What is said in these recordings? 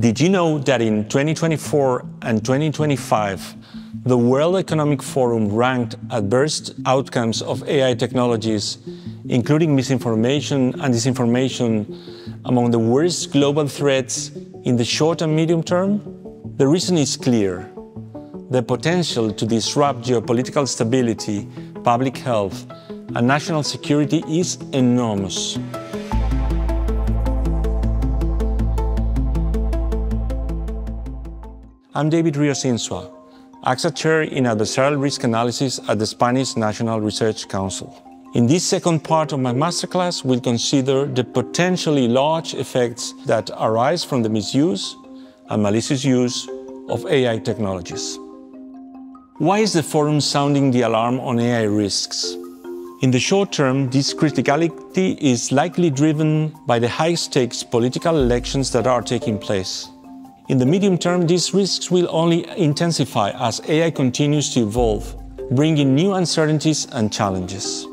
Did you know that in 2024 and 2025, the World Economic Forum ranked adverse outcomes of AI technologies, including misinformation and disinformation, among the worst global threats in the short and medium term? The reason is clear. The potential to disrupt geopolitical stability, public health, and national security is enormous. I'm David Rios Insua, AXA Chair in Adversarial Risk Analysis at the Spanish National Research Council. In this second part of my masterclass, we'll consider the potentially large effects that arise from the misuse and malicious use of AI technologies. Why is the forum sounding the alarm on AI risks? In the short term, this criticality is likely driven by the high-stakes political elections that are taking place. In the medium term, these risks will only intensify as AI continues to evolve, bringing new uncertainties and challenges.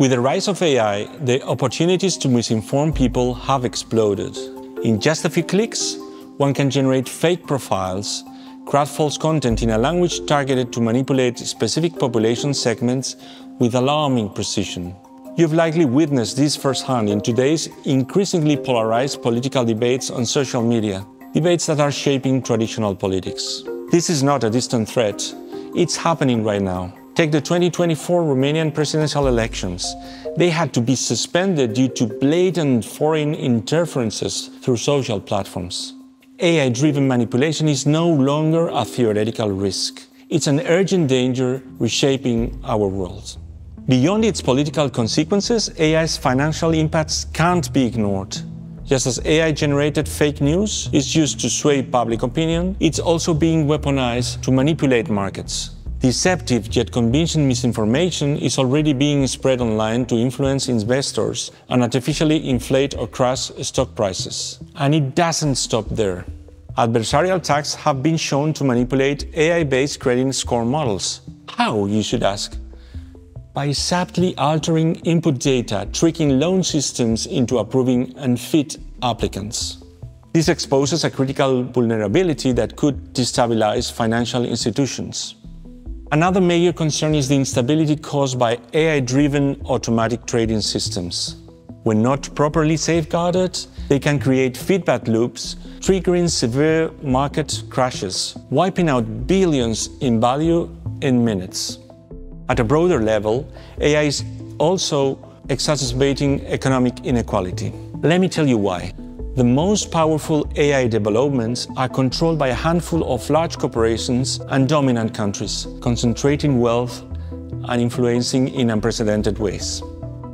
With the rise of AI, the opportunities to misinform people have exploded. In just a few clicks, one can generate fake profiles, craft false content in a language targeted to manipulate specific population segments with alarming precision. You've likely witnessed this firsthand in today's increasingly polarized political debates on social media debates that are shaping traditional politics. This is not a distant threat, it's happening right now. Take the 2024 Romanian presidential elections. They had to be suspended due to blatant foreign interferences through social platforms. AI driven manipulation is no longer a theoretical risk. It's an urgent danger reshaping our world. Beyond its political consequences, AI's financial impacts can't be ignored. Just as AI generated fake news is used to sway public opinion, it's also being weaponized to manipulate markets. Deceptive yet convincing misinformation is already being spread online to influence investors and artificially inflate or crash stock prices. And it doesn't stop there. Adversarial attacks have been shown to manipulate AI-based credit score models. How, you should ask? By subtly altering input data, tricking loan systems into approving unfit applicants. This exposes a critical vulnerability that could destabilize financial institutions. Another major concern is the instability caused by AI-driven automatic trading systems. When not properly safeguarded, they can create feedback loops, triggering severe market crashes, wiping out billions in value in minutes. At a broader level, AI is also exacerbating economic inequality. Let me tell you why. The most powerful AI developments are controlled by a handful of large corporations and dominant countries, concentrating wealth and influencing in unprecedented ways.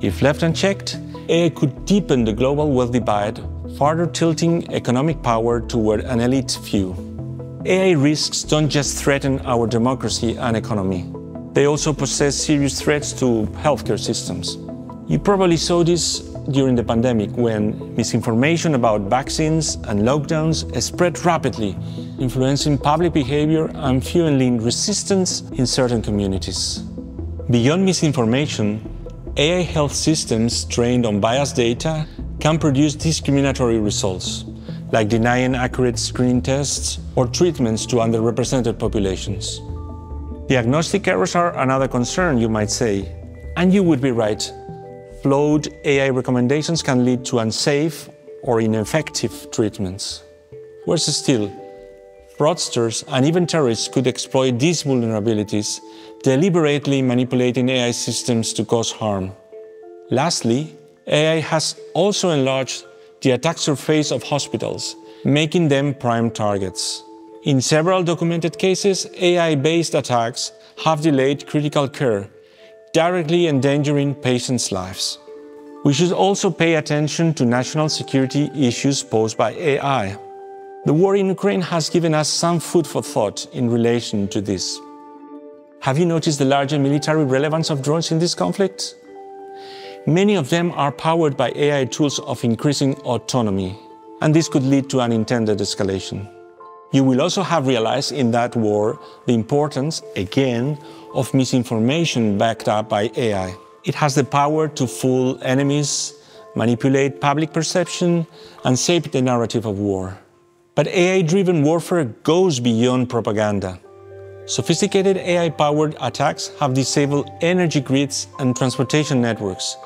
If left unchecked, AI could deepen the global wealth divide, further tilting economic power toward an elite few. AI risks don't just threaten our democracy and economy. They also possess serious threats to healthcare systems. You probably saw this during the pandemic when misinformation about vaccines and lockdowns spread rapidly, influencing public behavior and fueling resistance in certain communities. Beyond misinformation, AI health systems trained on biased data can produce discriminatory results, like denying accurate screen tests or treatments to underrepresented populations. Diagnostic errors are another concern, you might say. And you would be right. Flawed AI recommendations can lead to unsafe or ineffective treatments. Worse still, fraudsters and even terrorists could exploit these vulnerabilities, deliberately manipulating AI systems to cause harm. Lastly, AI has also enlarged the attack surface of hospitals, making them prime targets. In several documented cases, AI-based attacks have delayed critical care, directly endangering patients' lives. We should also pay attention to national security issues posed by AI. The war in Ukraine has given us some food for thought in relation to this. Have you noticed the larger military relevance of drones in this conflict? Many of them are powered by AI tools of increasing autonomy, and this could lead to unintended escalation. You will also have realized in that war the importance, again, of misinformation backed up by AI. It has the power to fool enemies, manipulate public perception, and shape the narrative of war. But AI-driven warfare goes beyond propaganda. Sophisticated AI-powered attacks have disabled energy grids and transportation networks,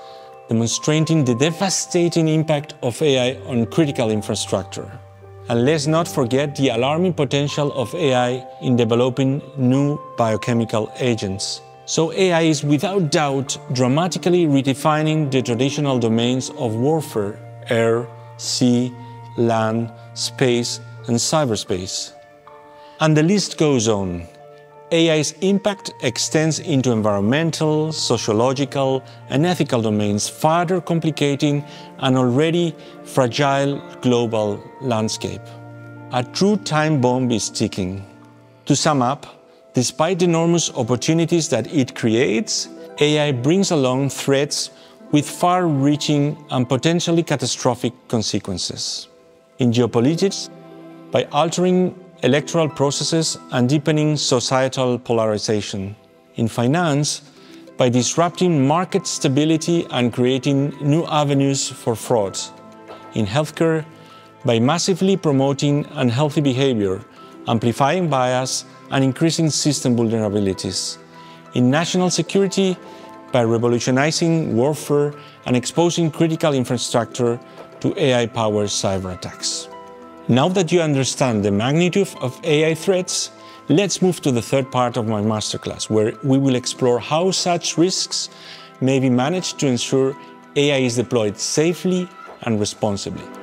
demonstrating the devastating impact of AI on critical infrastructure. And let's not forget the alarming potential of AI in developing new biochemical agents. So AI is without doubt dramatically redefining the traditional domains of warfare, air, sea, land, space, and cyberspace. And the list goes on. AI's impact extends into environmental, sociological, and ethical domains, further complicating an already fragile global landscape. A true time bomb is ticking. To sum up, despite the enormous opportunities that it creates, AI brings along threats with far-reaching and potentially catastrophic consequences. In geopolitics, by altering electoral processes and deepening societal polarization. In finance, by disrupting market stability and creating new avenues for fraud. In healthcare, by massively promoting unhealthy behavior, amplifying bias, and increasing system vulnerabilities. In national security, by revolutionizing warfare and exposing critical infrastructure to AI-powered cyber attacks. Now that you understand the magnitude of AI threats, let's move to the third part of my masterclass, where we will explore how such risks may be managed to ensure AI is deployed safely and responsibly.